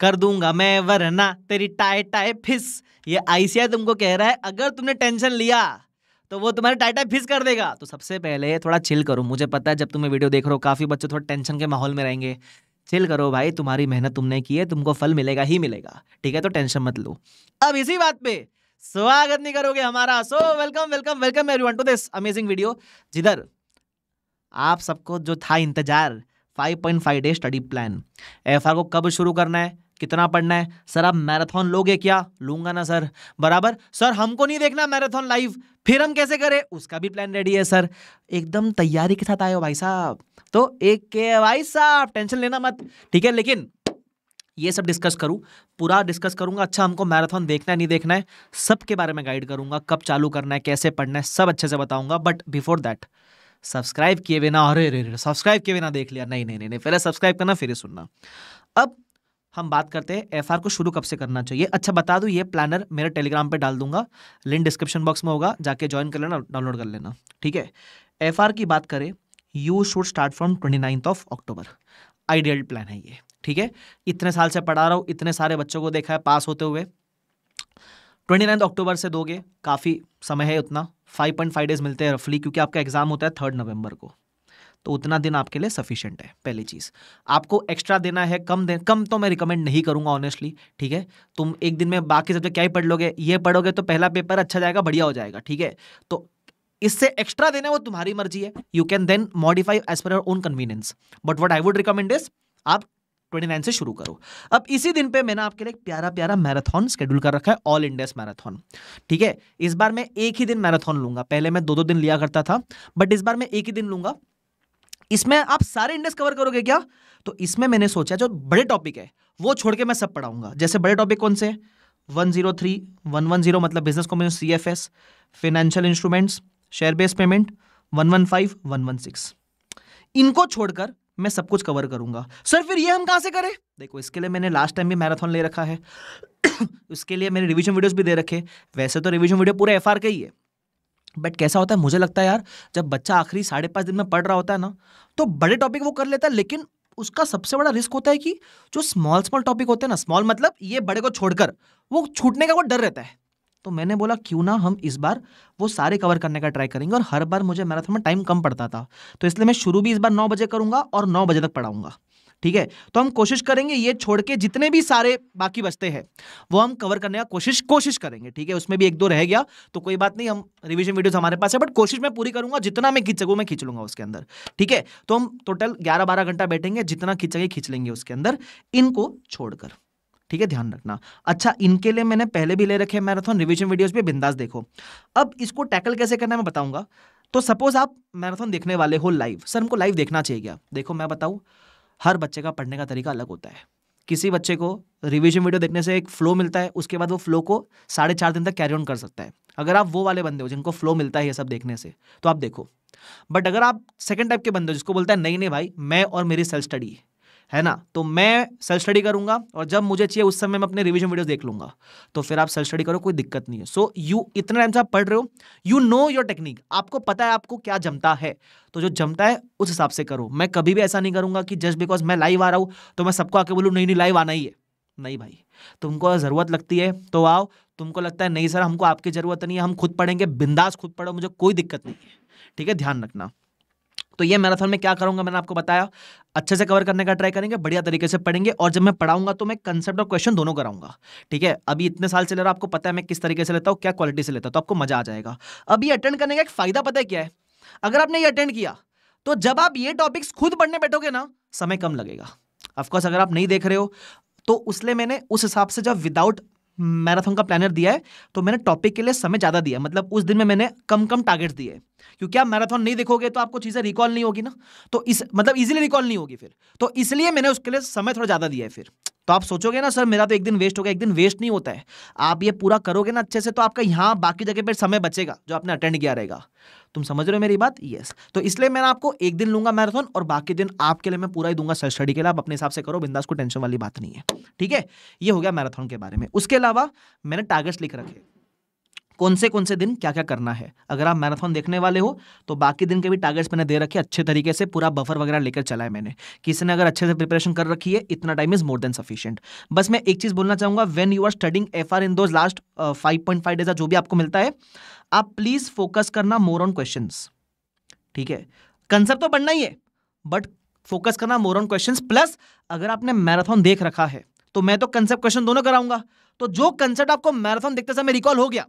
कर दूँगा मैं, वरना तेरी टाई टाई फिस। ये आईसीआई तुमको कह रहा है, अगर तुमने टेंशन लिया तो वो तुम्हारे टाई फिस कर देगा। तो सबसे पहले थोड़ा चिल करो। मुझे पता है जब तुम्हें वीडियो देख रहे हो, काफ़ी बच्चे थोड़ा टेंशन के माहौल में रहेंगे। चिल करो भाई, तुम्हारी मेहनत तुमने की है, तुमको फल मिलेगा ही मिलेगा। ठीक है तो टेंशन मत लो। अब इसी बात पे स्वागत नहीं करोगे हमारा। So welcome welcome welcome everyone to this amazing video जिधर आप सबको जो था इंतज़ार 5.5 डे स्टडी प्लान एफआर को कब शुरू करना है? कितना पढ़ना है? सर, आप मैराथन लोगे क्या? लूँगा ना, सर। बराबर? सर, हमको नहीं देखना मैराथन लाइव फिर हम कैसे करें? उसका भी प्लान रेडी है, सर। एकदम तैयारी के साथ आए हो भाई साहब। तो एक के भाई साहब टेंशन लेना मत। ठीक है, लेकिन ये सब डिस्कस करूँ। पूरा डिस्कस करूँगा। अच्छा हमको मैराथन देखना है, नहीं देखना है सब के बारे में गाइड करूँगा। कब चालू करना है, कैसे पढ़ना है, सब अच्छे से बताऊँगा। बट बिफोर दैट सब्सक्राइब किए बिना, अरे अरे सब्सक्राइब किए बिना देख लिया। नहीं नहीं नहीं पहले सब्सक्राइब करना, फिर सुनना। अब हम बात करते हैं एफआर को शुरू कब से करना चाहिए? अच्छा बता दूँ, ये प्लानर मेरे टेलीग्राम पे डाल दूँगा। लिंक डिस्क्रिप्शन बॉक्स में होगा, जाके ज्वाइन कर लेना डाउनलोड कर लेना, ठीक है? एफआर की बात करें you should start from twenty ninth of October ideal plan है ये, ठीक है? इतने साल से पढ़ा रहा हूँ, इतने सारे बच्चों को देखा है पास होते हुए। ट्वेंटी नाइन्थ अक्टूबर से दोगे, काफ़ी समय है उतना। फाइव पॉइंट फाइव डेज़ मिलते हैं रफली क्योंकि आपका एग्ज़ाम होता है थर्ड नवंबर को। तो उतना दिन आपके लिए सफिशियंट है, पहली चीज़। आपको एक्स्ट्रा देना है, कम दे, कम तो मैं रिकमेंड नहीं करूँगा ऑनेस्टली ठीक है? तुम एक दिन में बाकी सब्जेक्ट क्या ही पढ़ लोगे? ये पढ़ोगे तो पहला पेपर अच्छा जाएगा, बढ़िया हो जाएगा, ठीक है? तो इससे एक्स्ट्रा देना वो तुम्हारी मर्ज़ी है। You can then modify as per your own convenience but what I would recommend is आप 29 से शुरू करो। अब इसी दिन पे मैंने आपके लिए एक प्यारा प्यारा मैराथन शेड्यूल कर रखा है ऑल इंडिया मैराथन ठीक है? इस बार मैं एक ही दिन मैराथन लूँगा। पहले मैं दो दो दिन लिया करता था बट इस बार मैं एक ही दिन लूँगा। इसमें आप सारे इंडेक्स कवर करोगे क्या? तो इसमें मैंने सोचा, जो बड़े टॉपिक है, वो छोड़ के मैं सब पढ़ाऊँगा। जैसे बड़े टॉपिक कौन से one zero three, one one zero मतलब business combination C F S financial instruments share based payment one one five, one one six. इनको छोड़कर मैं सब कुछ कवर करूँगा। सर, फिर ये हम कहाँ से करें? देखो, इसके लिए मैंने लास्ट टाइम भी मैराथन ले रखा है। उसके लिए मैंने रिविजन वीडियोस भी दे रखे वैसे तो रिविजन वीडियो पूरे एफ़ आर का ही है। बट कैसा होता है? मुझे लगता है यार, जब बच्चा आखिरी साढ़े पाँच दिन में पढ़ रहा होता है ना तो बड़े टॉपिक वो कर लेता है, लेकिन उसका सबसे बड़ा रिस्क होता है कि जो स्मॉल स्मॉल टॉपिक होते हैं ना स्मॉल मतलब ये बड़े को छोड़कर, वो छूटने का वो डर रहता है। तो मैंने बोला, क्यों ना हम इस बार वो सारे कवर करने का ट्राई करेंगे? और हर बार मुझे मैराथन में टाइम कम पड़ता था। तो इसलिए मैं शुरू भी इस बार नौ बजे करूँगा और नौ बजे तक पढ़ाऊँगा। ठीक है? तो हम कोशिश करेंगे ये छोड़ के जितने भी सारे बाकी बचते हैं, वो हम कवर करने का कोशिश कोशिश करेंगे, ठीक है? उसमें भी एक दो रह गया तो कोई बात नहीं, हम रिविजन वीडियोस हमारे पास है बट कोशिश मैं पूरी करूँगा, जितना मैं खींच सकूँ मैं खींच लूँगा उसके अंदर, ठीक है? तो हम टोटल ग्यारह बारह घंटा बैठेंगे, जितना खींच सके खींच लेंगे उसके अंदर, इनको छोड़कर, ठीक है? ध्यान रखना। अच्छा इनके लिए मैंने पहले भी ले रखे मैराथन रिविजन वीडियोस भी बिंदास देखो। अब इसको टैकल कैसे करना है मैं बताऊँगा। तो सपोज़ आप मैराथन देखने वाले हो लाइव सर हमको लाइव देखना चाहिए क्या? देखो, मैं बताऊँ हर बच्चे का पढ़ने का तरीका अलग होता है। किसी बच्चे को रिविजन वीडियो देखने से एक फ्लो मिलता है, उसके बाद वो फ्लो को साढ़े चार दिन तक कैरी ऑन कर सकता है। अगर आप वो वाले बंदे हो जिनको फ्लो मिलता है ये सब देखने से तो आप देखो। बट अगर आप सेकंड टाइप के बंदे हो जिसको बोलता है, नहीं नहीं भाई, मैं और मेरी सेल्फ स्टडी है ना? तो मैं सेल्फ स्टडी करूँगा और जब मुझे चाहिए उस समय मैं अपने रिवीजन वीडियो देख लूँगा। तो फिर आप सेल्फ स्टडी करो, कोई दिक्कत नहीं है। सो यू इतने टाइम से आप पढ़ रहे हो यू नो योर टेक्निक आपको पता है आपको क्या जमता है। तो जो जमता है, उस हिसाब से करो। मैं कभी भी ऐसा नहीं करूँगा कि जस्ट बिकॉज़ मैं लाइव आ रहा हूँ तो मैं सबको आके बोलूँ, नहीं नहीं लाइव आना ही है। नहीं भाई। तुमको ज़रूरत लगती है तो आओ। तुमको लगता है, नहीं, सर, हमको आपकी ज़रूरत नहीं है, हम खुद पढ़ेंगे। बिंदास खुद पढ़ो, मुझे कोई दिक्कत नहीं है। ठीक है? ध्यान रखना। तो ये मैराथन में क्या करूँगा मैंने आपको बताया। अच्छे से कवर करने का ट्राई करेंगे, बढ़िया तरीके से पढ़ेंगे और जब मैं पढ़ाऊँगा तो मैं कंसेप्ट और क्वेश्चन दोनों कराऊँगा। ठीक है? अभी इतने साल चले रहा आपको पता है मैं किस तरीके से लेता हूँ, क्या क्वालिटी से लेता हूँ तो आपको मज़ा आ जाएगा। अभी अटेंड करने का एक फ़ायदा पता है क्या है? अगर आपने ये अटेंड किया तो जब आप ये टॉपिक्स खुद पढ़ने बैठोगे ना, समय कम लगेगा। ऑफकोर्स अगर आप नहीं देख रहे हो तो उसलिए मैंने उस हिसाब से जब विदाउट मैराथन का प्लानर दिया है तो मैंने टॉपिक के लिए समय ज़्यादा दिया मतलब उस दिन में मैंने कम कम टारगेट्स दिए क्योंकि आप मैराथन नहीं देखोगे तो आपको चीज़ें रिकॉल नहीं होगी ना। तो इस मतलब इजीली रिकॉल नहीं होगी फिर। तो इसलिए मैंने उसके लिए समय थोड़ा ज़्यादा दिया है फिर। तो आप सोचोगे ना, सर, मेरा तो एक दिन वेस्ट हो गया, एक दिन वेस्ट नहीं होता है। आप ये पूरा करोगे ना अच्छे से तो आपका यहाँ बाकी जगह पर समय बचेगा, जो आपने अटेंड किया रहेगा। तुम समझ रहे हो मेरी बात? यस तो इसलिए मैं आपको एक दिन लूँगा मैराथन और बाकी दिन आपके लिए मैं पूरा ही दूँगा सर स्टडी के लिए। आप अपने हिसाब से करो, बिंदास को टेंशन वाली बात नहीं है। ठीक है? ये हो गया मैराथन के बारे में। उसके अलावा मैंने टारगेट्स लिख रखे। कौन से कौन से दिन क्या क्या करना है? अगर आप मैराथन देखने वाले हो तो बाकी दिन के भी टारगेट्स मैंने दे रखे अच्छे तरीके से पूरा बफर वगैरह लेकर चला है मैंने। किसी ने अगर अच्छे से प्रिपरेशन कर रखी है, इतना time is more than sufficient बस मैं एक चीज़ बोलना चाहूँगा when you are studying F in those last five point five days जो भी आपको मिलता है, आप प्लीज़ फोकस करना मोर ऑन क्वेश्चन ठीक है? कंसेप्ट तो पढ़ना ही है बट फोकस करना मोर ऑन क्वेश्चन प्लस अगर आपने मैराथन देख रखा है तो मैं तो कंसेप्ट क्वेश्चन दोनों कराऊँगा। तो जो कंसेप्ट आपको मैराथन देखते समय रिकॉल हो गया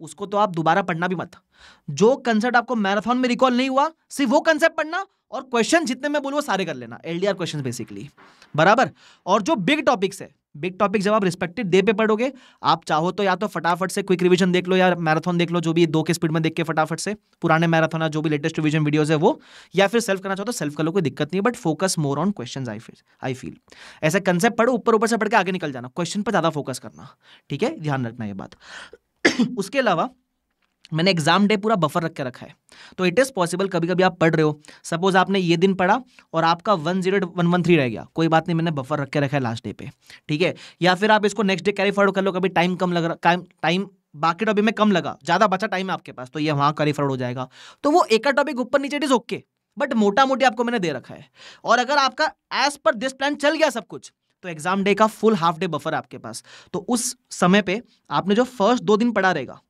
उसको तो आप दोबारा पढ़ना भी मत। जो कंसेप्ट आपको मैराथन में रिकॉल नहीं हुआ, सिर्फ़ वो कंसेप्ट पढ़ना और क्वेश्चन जितने मैं बोलूँ सारे कर लेना एलडीआर क्वेश्चन बेसिकली बराबर? और जो बिग टॉपिक्स है बिग टॉपिक जब आप रिस्पेक्टेड डे पे पढ़ोगे, आप चाहो तो या तो फटाफट से क्विक रिवीजन देख लो या मैराथन देख लो, जो भी दो के स्पीड में देख के फटाफट से, पुराने मैराथन जो भी लेटेस्ट रिवीजन वीडियोस है वो, या फिर सेल्फ करना चाहो तो सेल्फ कर लो, कोई दिक्कत नहीं but focus more on question I feel I feel ऐसे कंसेप्ट पढ़ो, ऊपर ऊपर से पढ़ के आगे निकल जाना क्वेश्चन पर ज़्यादा फोकस करना, ठीक है? ध्यान रखना ये बात। उसके अलावा मैंने एग्ज़ाम डे पूरा बफर रख के रखा है। तो इट इज़ पॉसिबल कभी कभी आप पढ़ रहे हो। सपोज़ आपने ये दिन पढ़ा और आपका one zero one one three रह गया। कोई बात नहीं, मैंने बफर रख के रखा है लास्ट डे पे। ठीक है? या फिर आप इसको नेक्स्ट डे कैरी फॉरवर्ड कर लो, कभी टाइम कम लग रहा टाइम बाकी टॉपिक में कम लगा। ज़्यादा बचा टाइम है आपके पास तो ये वहाँ कैरी फॉरवर्ड हो जाएगा। तो वो एक टॉपिक ऊपर नीचे इट इज़ ओके बट मोटा मोटी आपको मैंने दे रखा है। और अगर आपका एज पर दिस प्लान चल गया सब कुछ तो एग्ज़ाम डे का फुल हाफ़ डे बफर आपके पास। तो उस समय पे आपने जो फ़र्स्ट दो दिन पढ़ा रहेगा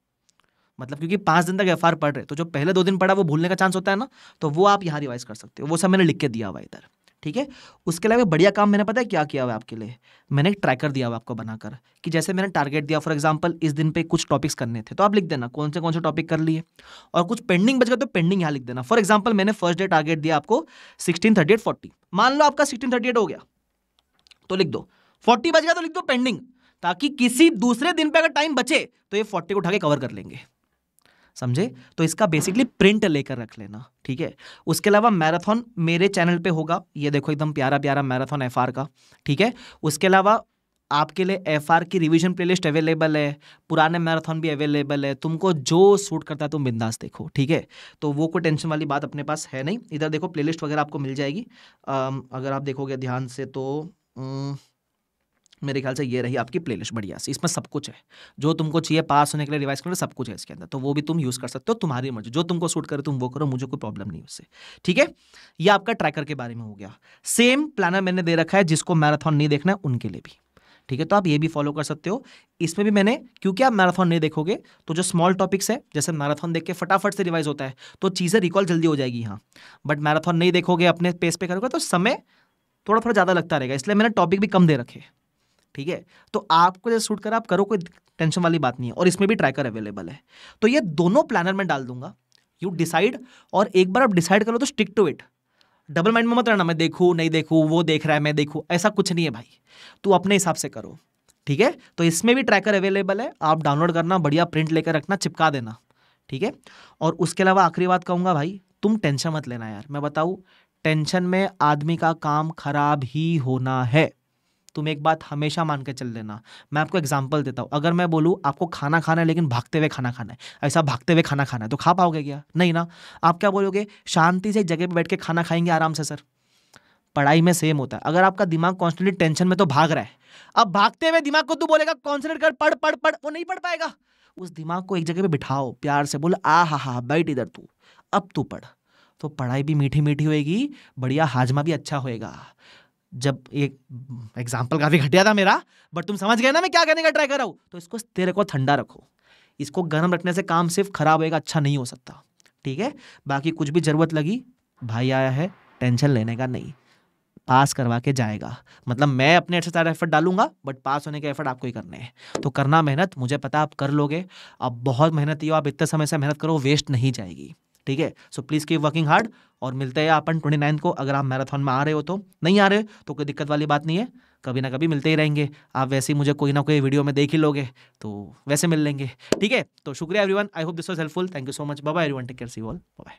मतलब क्योंकि पाँच दिन तक एफआर पढ़ रहे तो जो पहले दो दिन पढ़ा वो भूलने का चांस होता है ना तो वो आप यहाँ रिवाइज कर सकते हो। वो सब मैंने लिख के दिया हुआ इधर, ठीक है? उसके अलावा बढ़िया काम मैंने पता है क्या किया हुआ आपके लिए? मैंने एक ट्रैकर दिया हुआ आपको बनाकर, कि जैसे मैंने टारगेट दिया फॉर एग्जांपल इस दिन पे कुछ टॉपिक्स करने थे तो आप लिख देना, कौन से कौन से टॉपिक कर लिए। और कुछ पेंडिंग बच गया तो पेंडिंग यहाँ लिख देना। फॉर एग्ज़ाम्पल मैंने फ़र्स्ट डे टारगेट दिया आपको सिक्सटीन थर्टी एट फोर्टी मान लो आपका सिक्सटीन थर्टी एट हो गया। तो लिख दो। फोर्टी बच गया तो लिख दो पेंडिंग। ताकि किसी दूसरे दिन पे अगर टाइम बचे तो ये फोर्टी को उठा के कवर कर लेंगे। समझे? तो इसका बेसिकली प्रिंट लेकर रख लेना, ठीक है? उसके अलावा मैराथन मेरे चैनल पे होगा। ये देखो एकदम प्यारा प्यारा मैराथन एफआर का, ठीक है? उसके अलावा आपके लिए एफआर की रिवीजन प्लेलिस्ट अवेलेबल है। पुराने मैराथन भी अवेलेबल है। तुमको जो सूट करता है, तुम बिंदास देखो, ठीक है? तो वो कोई टेंशन वाली बात अपने पास है नहीं। इधर देखो प्लेलिस्ट वगैरह आपको मिल जाएगी। अगर आप देखोगे ध्यान से तो मेरे ख्याल से ये रही आपकी प्लेलिस्ट बढ़िया से। इसमें सब कुछ है। जो तुमको चाहिए पास होने के लिए रिवाइज करना सब कुछ है इसके अंदर। तो वो भी तुम यूज़ कर सकते हो, तुम्हारी मर्ज़ी। जो तुमको सूट करे तुम वो करो, मुझे कोई प्रॉब्लम नहीं उससे। ठीक है? ये आपका ट्रैकर के बारे में हो गया। सेम प्लानर मैंने दे रखा है, जिसको मैराथन नहीं देखना है, उनके लिए भी। ठीक है? तो आप ये भी फॉलो कर सकते हो। इसमें भी मैंने, क्योंकि आप मैराथन नहीं देखोगे तो जो स्मॉल टॉपिक्स है, जैसे मैराथन देख के फटाफट से रिवाइज होता है तो चीज़ें रिकॉल जल्दी हो जाएगी यहाँ। बट मैराथन नहीं देखोगे, अपने पेस पे करोगे तो समय थोड़ा थोड़ा ज़्यादा लगता रहेगा, इसलिए मैंने टॉपिक भी कम दे रखे ठीक है? तो आपको जैसे सूट करा, आप करो, कोई टेंशन वाली बात नहीं है, और इसमें भी ट्रैकर अवेलेबल है। तो ये दोनों प्लानर में डाल दूँगा। यू डिसाइड और एक बार आप डिसाइड करो तो stick to it double mind में मत रहना, मैं देखूँ, नहीं देखूँ, वो देख रहा है, मैं देखूँ, ऐसा कुछ नहीं है भाई। तू अपने हिसाब से करो। ठीक है? तो इसमें भी ट्रैकर अवेलेबल है, आप डाउनलोड करना, बढ़िया प्रिंट लेकर रखना, चिपका देना। ठीक है? और उसके अलावा आखिरी बात कहूँगा भाई, तुम टेंशन मत लेना यार, मैं बताऊँ टेंशन में आदमी का काम खराब ही होना है। तुम एक बात हमेशा मान के चल लेना मैं आपको एग्ज़ाम्पल देता हूँ। अगर मैं बोलूँ, आपको खाना खाना है, लेकिन भागते हुए खाना खाना है। ऐसा भागते हुए खाना खाना है तो खा पाओगे क्या? नहीं ना। आप क्या बोलोगे? शांति से जगह पर बैठ के खाना खाएँगे आराम से, सर। पढ़ाई में सेम होता है। अगर आपका दिमाग कॉन्स्टेंटली टेंशन में तो भाग रहा है। अब भागते हुए दिमाग को तू बोलेगा कॉन्सेंट्रेट कर, पढ़ पढ़ पढ़। वो नहीं पढ़ पाएगा। उस दिमाग को एक जगह पे बिठाओ, प्यार से बोले आ हा हा, बैठ इधर तू। अब तू पढ़। तो पढ़ाई भी मीठी मीठी होएगी, बढ़िया हाजमा भी अच्छा होएगा। जब एक एग्ज़ाम्पल काफ़ी घटिया था मेरा बट तुम समझ गए ना मैं क्या कहने का ट्राई कर रहा हूँ? तो इसको, तेरे को ठंडा रखो। इसको गर्म रखने से काम सिर्फ़ खराब होएगा अच्छा नहीं हो सकता। ठीक है? बाकी कुछ भी ज़रूरत लगी, भाई आया है टेंशन लेने का नहीं। पास करवा के जाएगा। मतलब मैं अपने अच्छे सारे एफर्ट डालूँगा बट पास होने के एफर्ट आपको ही करने हैं। तो करना मेहनत, मुझे पता आप कर लोगे। अब बहुत मेहनत ही हो आप इतने समय से मेहनत करो वेस्ट नहीं जाएगी। ठीक है? So please keep working hard और मिलते हैं अपन ट्वेंटी नाइन को। अगर आप मैराथन में आ रहे हो तो। नहीं आ रहे तो कोई दिक्कत वाली बात नहीं है। कभी ना कभी मिलते ही रहेंगे। आप वैसे ही मुझे कोई ना कोई वीडियो में देख ही लोगे। तो वैसे मिल लेंगे। ठीक है? तो शुक्रिया everyone I hope this was helpful thank you so much bye everyone take care see all bye